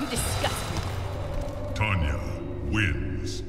You disgust me. Tanya wins.